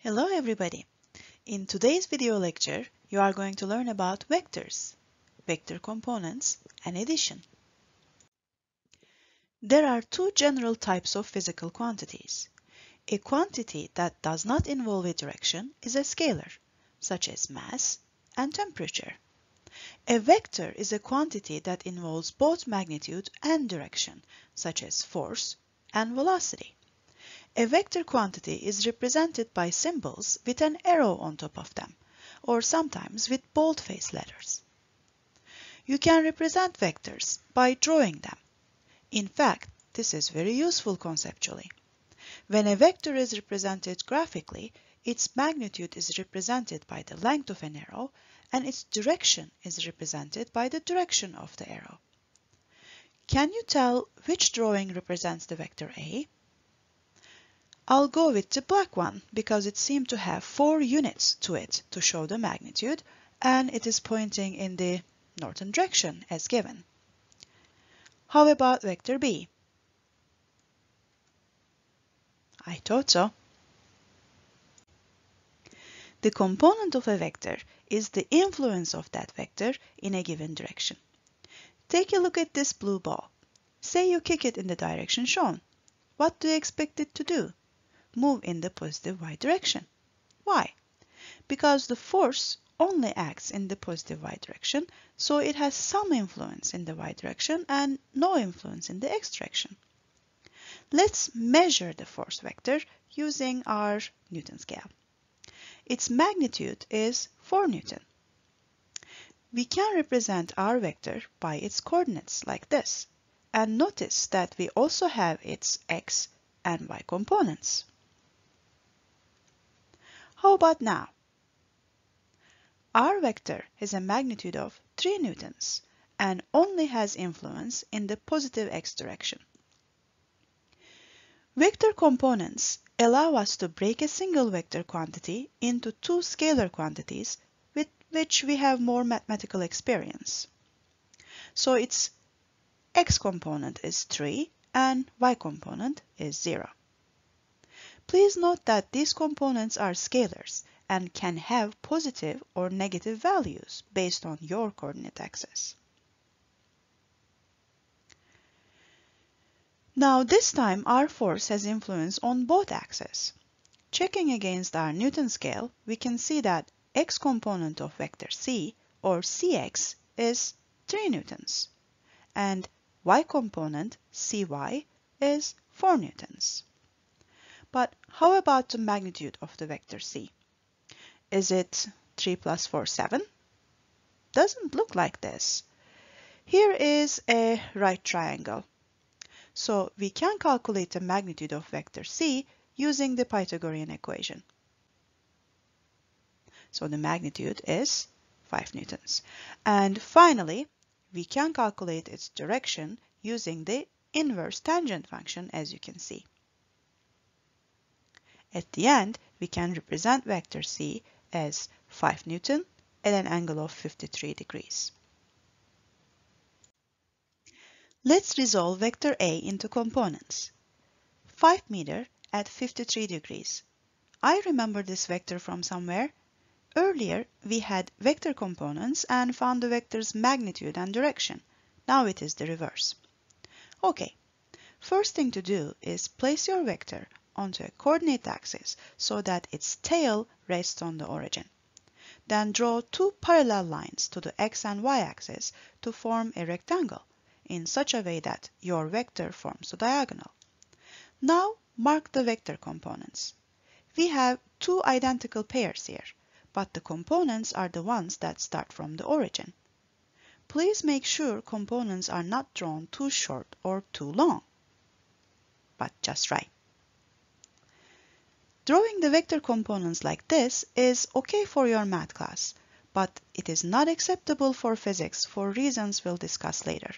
Hello everybody! In today's video lecture, you are going to learn about vectors, vector components, and addition. There are two general types of physical quantities. A quantity that does not involve a direction is a scalar, such as mass and temperature. A vector is a quantity that involves both magnitude and direction, such as force and velocity. A vector quantity is represented by symbols with an arrow on top of them, or sometimes with boldface letters. You can represent vectors by drawing them. In fact, this is very useful conceptually. When a vector is represented graphically, its magnitude is represented by the length of an arrow and its direction is represented by the direction of the arrow. Can you tell which drawing represents the vector A? I'll go with the black one because it seemed to have four units to it to show the magnitude and it is pointing in the northern direction as given. How about vector B? I thought so. The component of a vector is the influence of that vector in a given direction. Take a look at this blue ball. Say you kick it in the direction shown. What do you expect it to do? Move in the positive y direction. Why? Because the force only acts in the positive y direction, so it has some influence in the y direction and no influence in the x direction. Let's measure the force vector using our Newton scale. Its magnitude is 4 Newton. We can represent our vector by its coordinates like this. And notice that we also have its x and y components. How about now? Our vector has a magnitude of 3 newtons and only has influence in the positive x direction. Vector components allow us to break a single vector quantity into two scalar quantities with which we have more mathematical experience. So its x component is 3 and y component is 0. Please note that these components are scalars and can have positive or negative values based on your coordinate axis. Now this time our force has influence on both axes. Checking against our Newton scale, we can see that x component of vector c, or cx, is 3 newtons, and y component cy is 4 newtons. But how about the magnitude of the vector c? Is it 3 plus 4, 7? Doesn't look like this. Here is a right triangle. So we can calculate the magnitude of vector c using the Pythagorean equation. So the magnitude is 5 newtons. And finally, we can calculate its direction using the inverse tangent function as you can see. At the end, we can represent vector c as 5 Newton at an angle of 53 degrees. Let's resolve vector A into components. 5 meter at 53 degrees. I remember this vector from somewhere. Earlier, we had vector components and found the vector's magnitude and direction. Now it is the reverse. Okay, first thing to do is place your vector onto a coordinate axis so that its tail rests on the origin. Then draw two parallel lines to the x and y axis to form a rectangle in such a way that your vector forms a diagonal. Now mark the vector components. We have two identical pairs here, but the components are the ones that start from the origin. Please make sure components are not drawn too short or too long, but just right. Drawing the vector components like this is okay for your math class, but it is not acceptable for physics for reasons we'll discuss later.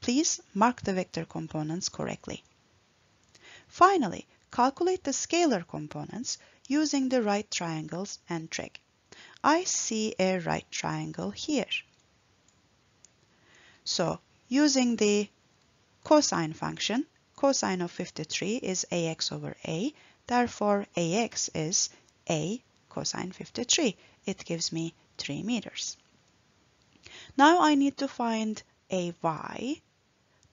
Please mark the vector components correctly. Finally, calculate the scalar components using the right triangles and trig. I see a right triangle here. So, using the cosine function, cosine of 53 is ax over a, Therefore, AX is a cosine 53. It gives me 3 meters. Now I need to find a y,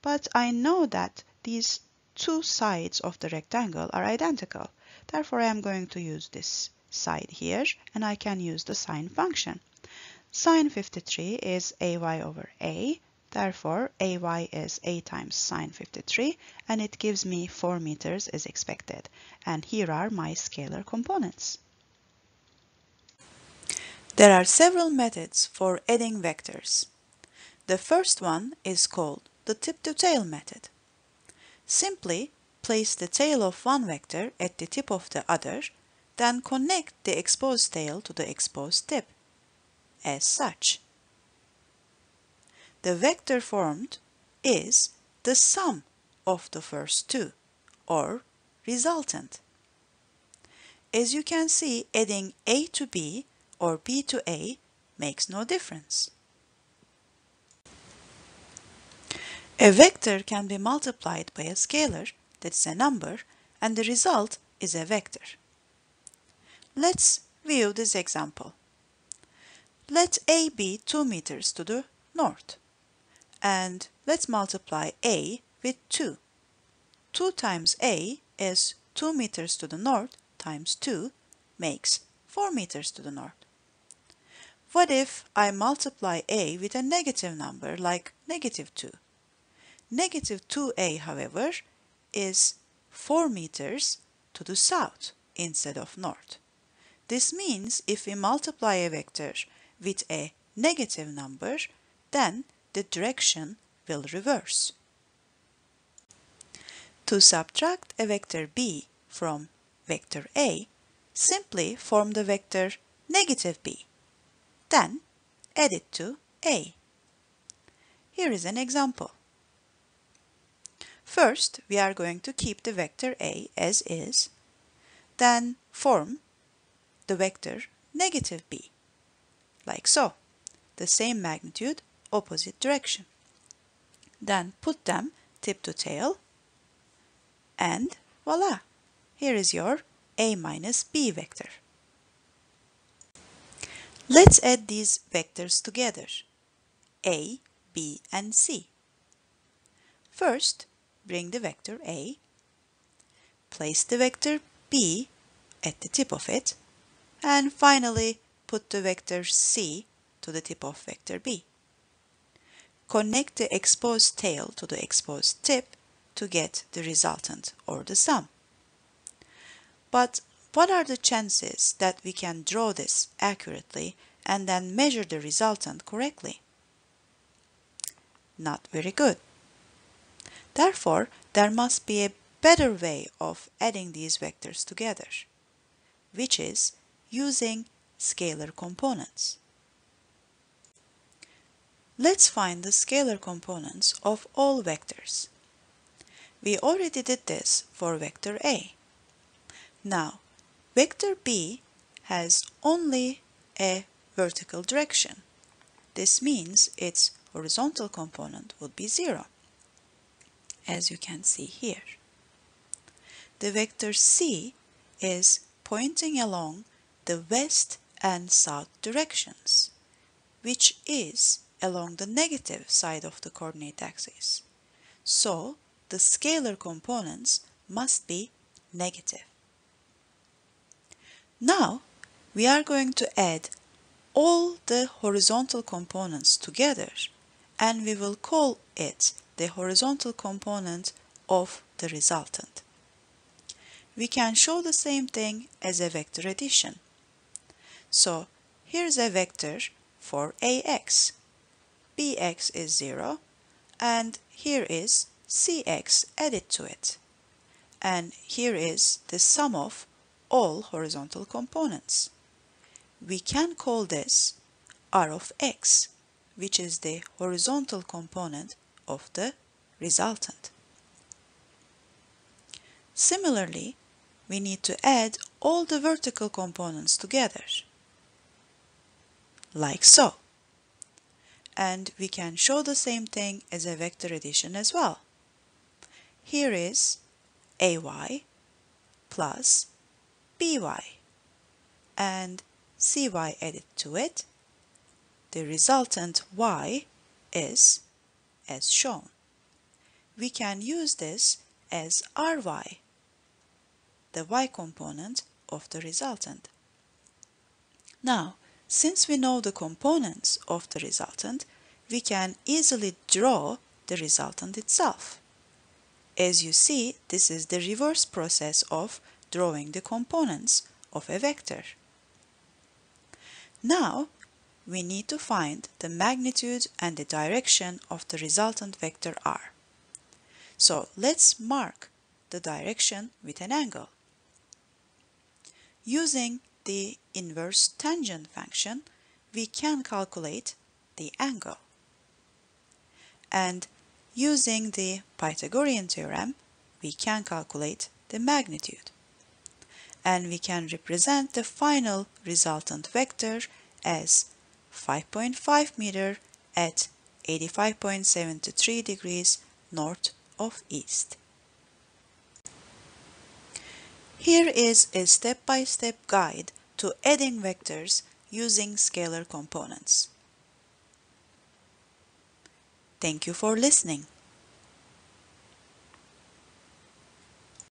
but I know that these two sides of the rectangle are identical. Therefore, I am going to use this side here, and I can use the sine function. Sine 53 is ay over a, therefore ay is a times sine 53, and it gives me 4 meters as expected. And here are my scalar components. There are several methods for adding vectors. The first one is called the tip-to-tail method. Simply place the tail of one vector at the tip of the other, then connect the exposed tail to the exposed tip, as such. The vector formed is the sum of the first two, or resultant. As you can see, adding A to B or B to A makes no difference. A vector can be multiplied by a scalar, that's a number, and the result is a vector. Let's view this example. Let A be 2 meters to the north, and let's multiply A with 2. 2 times A is 2 meters to the north times 2 makes 4 meters to the north. What if I multiply a with a negative number like negative 2? Negative 2a, however, is 4 meters to the south instead of north. This means if we multiply a vector with a negative number, then the direction will reverse. To subtract a vector b from vector a, simply form the vector negative b. Then add it to a. Here is an example. First, we are going to keep the vector a as is, then form the vector negative b, like so, the same magnitude, opposite direction. Then put them tip to tail, and voila, here is your a minus b vector. Let's add these vectors together, a, b, and c. First, bring the vector a, place the vector b at the tip of it, and finally put the vector c to the tip of vector b. Connect the exposed tail to the exposed tip to get the resultant or the sum. But what are the chances that we can draw this accurately and then measure the resultant correctly? Not very good. Therefore, there must be a better way of adding these vectors together, which is using scalar components. Let's find the scalar components of all vectors. We already did this for vector A. Now, Vector b has only a vertical direction. This means its horizontal component would be 0, as you can see here. The vector c is pointing along the west and south directions, which is along the negative side of the coordinate axis. So, the scalar components must be negative. Now we are going to add all the horizontal components together and we will call it the horizontal component of the resultant. We can show the same thing as a vector addition. So here's a vector for ax. Bx is 0 and here is cx added to it. And here is the sum of all horizontal components. We can call this r of x, which is the horizontal component of the resultant. Similarly, we need to add all the vertical components together, like so. And we can show the same thing as a vector addition as well. Here is ay plus by. and cy added to it, the resultant y is as shown. We can use this as ry, the y component of the resultant. Now, since we know the components of the resultant, we can easily draw the resultant itself. As you see, this is the reverse process of drawing the components of a vector. Now, we need to find the magnitude and the direction of the resultant vector r. So let's mark the direction with an angle. Using the inverse tangent function, we can calculate the angle. And using the Pythagorean theorem, we can calculate the magnitude. And we can represent the final resultant vector as 5.5 meter at 85.73 degrees north of east. Here is a step-by-step -step guide to adding vectors using scalar components. Thank you for listening.